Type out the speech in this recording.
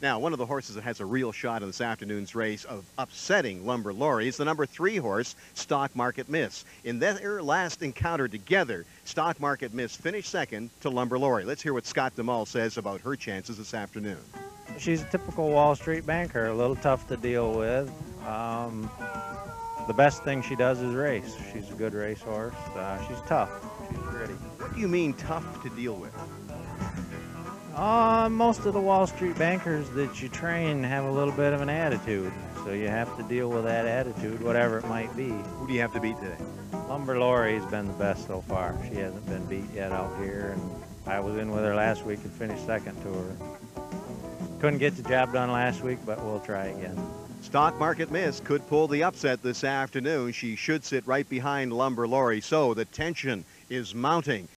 Now, one of the horses that has a real shot in this afternoon's race of upsetting Lumber Lori is the number three horse, Stock Market Miss. In their last encounter together, Stock Market Miss finished second to Lumber Lori. Let's hear what Scott DeMull says about her chances this afternoon. She's a typical Wall Street banker, a little tough to deal with. Um, the best thing she does is race. She's a good racehorse. Uh, she's tough. She's gritty. What do you mean tough to deal with? Uh, most of the Wall Street bankers that you train have a little bit of an attitude, so you have to deal with that attitude, whatever it might be. Who do you have to beat today? Lumber Lori's been the best so far. She hasn't been beat yet out here, and I was in with her last week and finished second to her. Couldn't get the job done last week, but we'll try again. Stock Market Miss could pull the upset this afternoon. She should sit right behind Lumber Lori, so the tension is mounting.